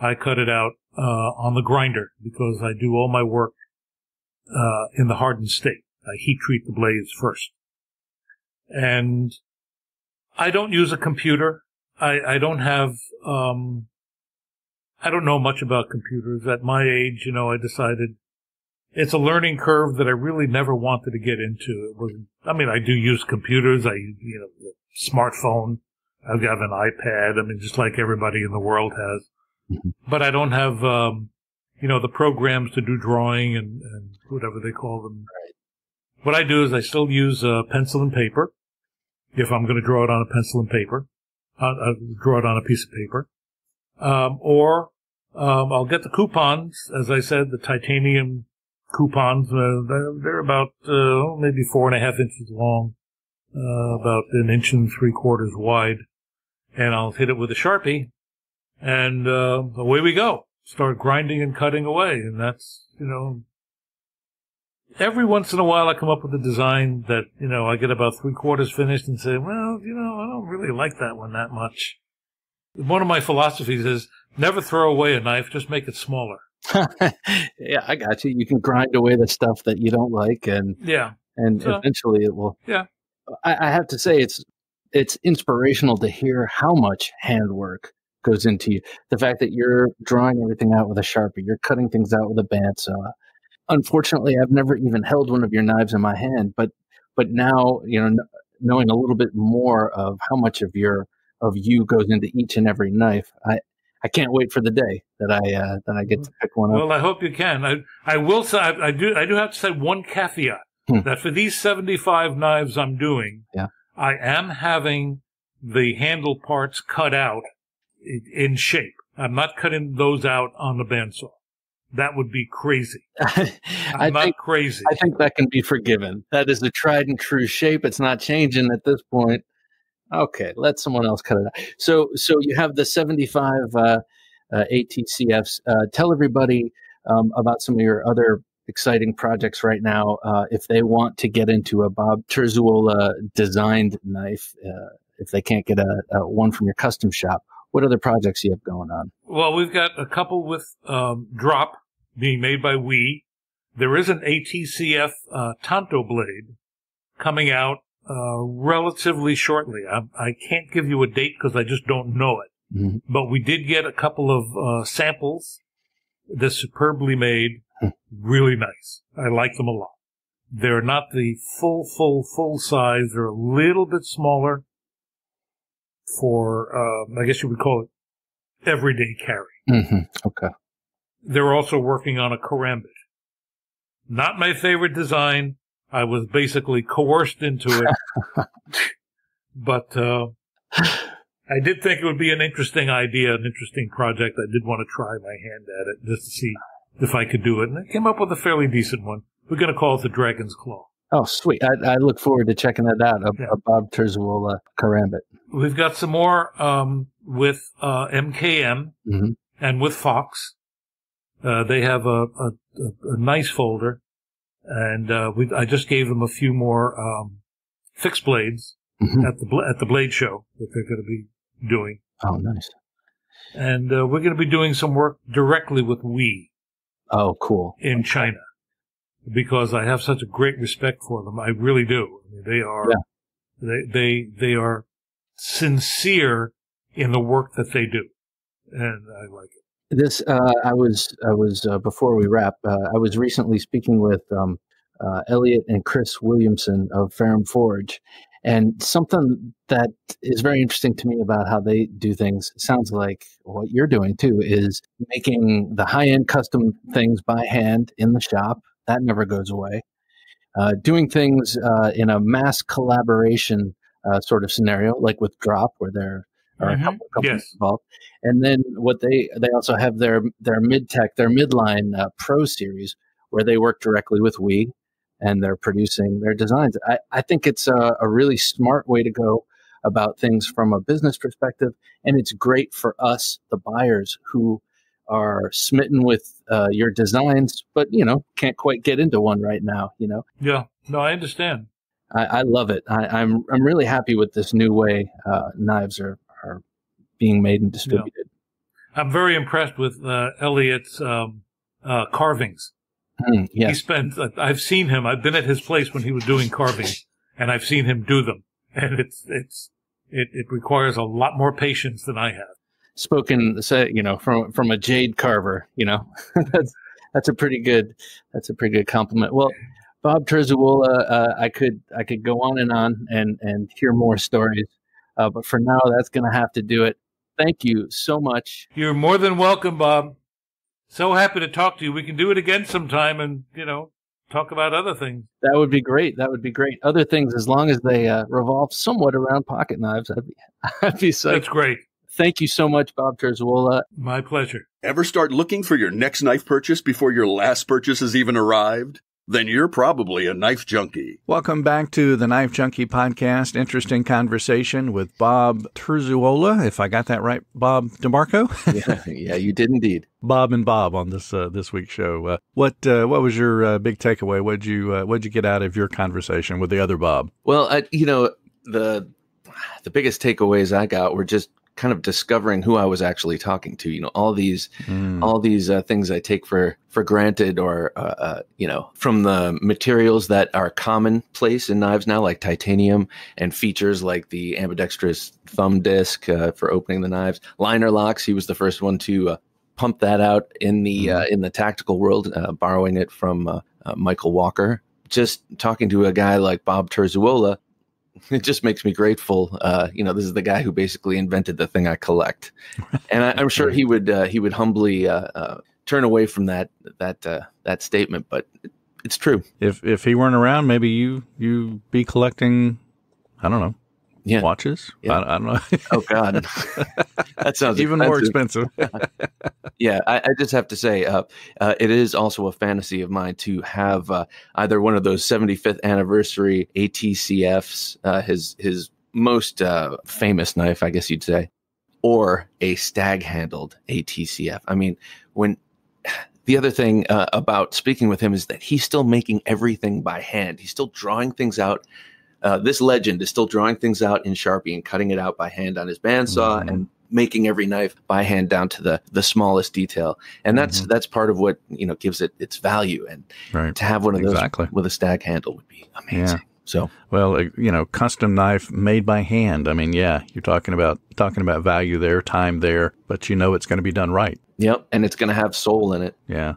I cut it out uh, on the grinder because I do all my work uh, in the hardened state. I heat treat the blades first. And I don't use a computer. I, I don't have, um, I don't know much about computers. At my age, you know, I decided it's a learning curve that I really never wanted to get into. It was, I mean, I do use computers. I, you know, the smartphone. I've got an iPad. I mean, just like everybody in the world has. Mhm. But I don't have, um, you know, the programs to do drawing and, and whatever they call them. What I do is I still use uh, pencil and paper if I'm going to draw it on a pencil and paper, uh, uh, draw it on a piece of paper, um, or um, I'll get the coupons. As I said, the titanium coupons. Uh, they're, they're about uh, maybe four and a half inches long, uh, about an inch and three quarters wide, and I'll hit it with a sharpie, and uh, away we go. Start grinding and cutting away, and that's you know. Every once in a while, I come up with a design that you know I get about three quarters finished and say, "Well, you know, I don't really like that one that much." One of my philosophies is never throw away a knife; just make it smaller. yeah, I got you. You can grind away the stuff that you don't like, and Yeah, and So- eventually it will. Yeah. I, I have to say it's it's inspirational to hear how much handwork goes into you. The fact that you're drawing everything out with a sharpie, you're cutting things out with a bandsaw. Unfortunately, I've never even held one of your knives in my hand, but but now you know, knowing a little bit more of how much of your of you goes into each and every knife, I I can't wait for the day that I uh, that I get to pick one up. Well, I hope you can. I I will say I, I do I do have to say one caveat Hmm. that for these seventy five knives I'm doing, Yeah. I am having the handle parts cut out in shape. I'm not cutting those out on the bandsaw. That would be crazy. I'm I not think crazy. I think that can be forgiven. That is a tried and true shape. It's not changing at this point. Okay, let someone else cut it out. So, so you have the 75 uh, uh, ATCFs. Uh, tell everybody um, about some of your other exciting projects right now. Uh, if they want to get into a Bob Terzuola designed knife, uh, if they can't get a, a one from your custom shop, what other projects you have going on? Well, we've got a couple with um, drop being made by We. There is an ATCF uh, Tanto blade coming out uh, relatively shortly. I, I can't give you a date because I just don't know it. Mhm. But we did get a couple of uh, samples. They're superbly made, Hmm. really nice. I like them a lot. They're not the full, full, full size. They're a little bit smaller for, uh, I guess you would call it everyday carry. Mm-hmm. Okay. They're also working on a karambit. Not my favorite design. I was basically coerced into it. but uh, I did think it would be an interesting idea, an interesting project. I did want to try my hand at it just to see if I could do it. And I came up with a fairly decent one. We're going to call it the Dragon's Claw. Oh, sweet. I, I look forward to checking that out. A, Yeah. a Bob Terzuola karambit. We've got some more um, with uh, MKM Mhm. and with Fox. Uh, they have a, a, a nice folder, and uh, we I just gave them a few more um, fixed blades Mhm. at the at the blade show that they're going to be doing, Oh, nice. and uh, we're going to be doing some work directly with We Oh, cool. in China because I have such a great respect for them. I really do. I mean, they are Yeah. they they they are sincere in the work that they do, and I like it. This uh, I was I was uh, before we wrap. Uh, I was recently speaking with um, uh, Elliot and Chris Williamson of Ferrum Forge, and something that is very interesting to me about how they do things sounds like what you're doing too is making the high end custom things by hand in the shop. That never goes away. Uh, doing things uh, in a mass collaboration uh, sort of scenario, like with Drop, where there are Mhm. a couple companies Yes. involved. And then what they they also have their their mid tech their midline uh, pro series where they work directly with we and they're producing their designs. I, I think it's a, a really smart way to go about things from a business perspective, and it's great for us, the buyers who are smitten with uh, your designs, but you know can't quite get into one right now. You know, Yeah, no, I understand. I, I love it. I, I'm I'm really happy with this new way uh, knives are are being made and distributed. I'm very impressed with uh, Elliot's um, uh, carvings. Mm, He yes. spent. I've seen him. I've been at his place when he was doing carvings, and I've seen him do them. And it's it's it, it requires a lot more patience than I have. spoken say you know from from a jade carver you know that's that's a pretty good that's a pretty good compliment well bob terzuola uh, i could i could go on and on and and hear more stories uh, but for now that's gonna have to do it thank you so much You're more than welcome, Bob. So happy to talk to you. We can do it again sometime, and you know, talk about other things. that would be great that would be great other things as long as they uh, revolve somewhat around pocket knives i'd be i'd be psyched. That's great. thank you so much bob terzuola My pleasure. Ever start looking for your next knife purchase before your last purchase has even arrived? Then you're probably a knife junkie. Welcome back to the Knife Junkie podcast. Interesting conversation with Bob Terzuola, if I got that right. Bob DeMarco, yeah, yeah you did indeed Bob and Bob on this uh, this week's show. Uh, what uh, what was your uh, big takeaway? What'd you uh, what'd you get out of your conversation with the other Bob? Well, I, you know, the the biggest takeaways I got were just kind of discovering who I was actually talking to. You know, all these Mm. all these uh, things I take for for granted, or uh, uh, you know, from the materials that are commonplace in knives now, like titanium, and features like the ambidextrous thumb disc uh, for opening the knives, liner locks. He was the first one to uh, pump that out in the uh, in the tactical world, uh, borrowing it from uh, uh, Michael Walker. Just talking to a guy like Bob Terzuola, it just makes me grateful. Uh, you know, this is the guy who basically invented the thing I collect, and I, I'm sure he would uh, he would humbly uh, uh, turn away from that that uh, that statement, but it's true. If if he weren't around, maybe you you be collecting. I don't know Yeah. watches. Yeah. I, I don't know. Oh God, that sounds Even more expensive. yeah, I, I just have to say, uh, uh, it is also a fantasy of mine to have uh, either one of those 75th anniversary ATCFs, uh, his his most uh, famous knife, I guess you'd say, or a stag handled ATCF. I mean, when the other thing uh, about speaking with him is that he's still making everything by hand. He's still drawing things out. Uh, this legend is still drawing things out in Sharpie and cutting it out by hand on his bandsaw Mhm. and making every knife by hand down to the the smallest detail. And that's Mhm. that's part of what you know gives it its value. And right. to have one of those Exactly. with a stag handle would be amazing. So Well, uh, you know, custom knife made by hand. I mean, yeah, you're talking about talking about value there, time there, but you know it's going to be done right. yep, and it's going to have soul in it. Yeah.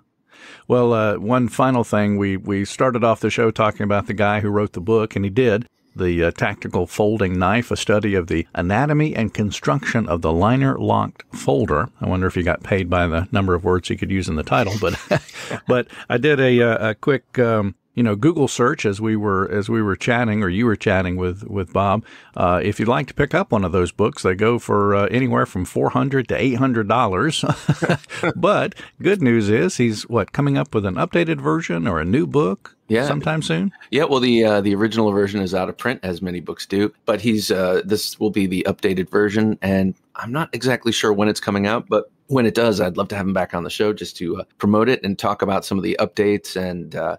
Well, uh, one final thing we we started off the show talking about the guy who wrote the book, and he did the uh, tactical folding knife, a study of the anatomy and construction of the liner locked folder. I wonder if he got paid by the number of words he could use in the title, but but I did a uh, a quick. Um, you know, Google search as we were as we were chatting, or you were chatting with with Bob. Uh, if you'd like to pick up one of those books, they go for uh, anywhere from four hundred to eight hundred dollars. but good news is he's what coming up with an updated version or a new book Yeah. sometime soon. Yeah, well, the uh, the original version is out of print, as many books do. But he's uh, this will be the updated version, and I'm not exactly sure when it's coming out, but when it does, I'd love to have him back on the show just to uh, promote it and talk about some of the updates and uh,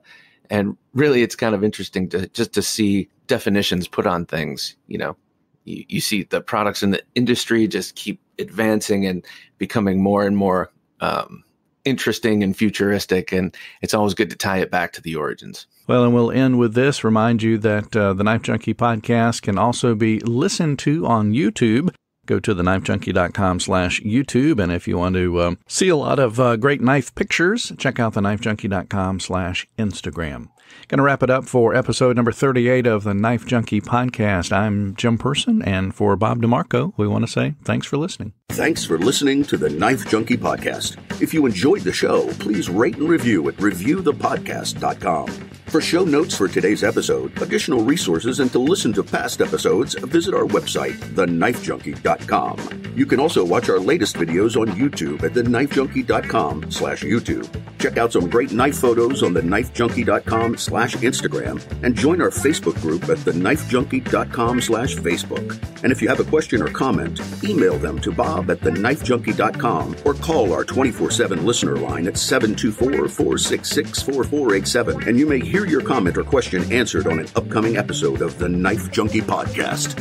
and really, it's kind of interesting to just to see definitions put on things. You know, you, you see the products in the industry just keep advancing and becoming more and more um, interesting and futuristic, and it's always good to tie it back to the origins. Well, and we'll end with this. Remind you that uh, the Knife Junkie podcast can also be listened to on YouTube. Go to the knifejunkie.com slash YouTube. And if you want to um, see a lot of uh, great knife pictures, check out the knifejunkie.com slash Instagram. Going to wrap it up for episode number 38 of the Knife Junkie podcast. I'm Jim Person, and for Bob DeMarco, we want to say thanks for listening. Thanks for listening to the Knife Junkie podcast. If you enjoyed the show, please rate and review at reviewthepodcast.com. For show notes for today's episode, additional resources, and to listen to past episodes, visit our website, theknifejunkie.com. You can also watch our latest videos on YouTube at theknifejunkie.com slash YouTube. Check out some great knife photos on theknifejunkie.com slash Instagram and join our Facebook group at theknifejunkie.com slash Facebook. And if you have a question or comment, email them to bob at theknifejunkie.com or call our 24-7 listener line at 724-466-4487 and you may hear your comment or question answered on an upcoming episode of the Knife Junkie Podcast.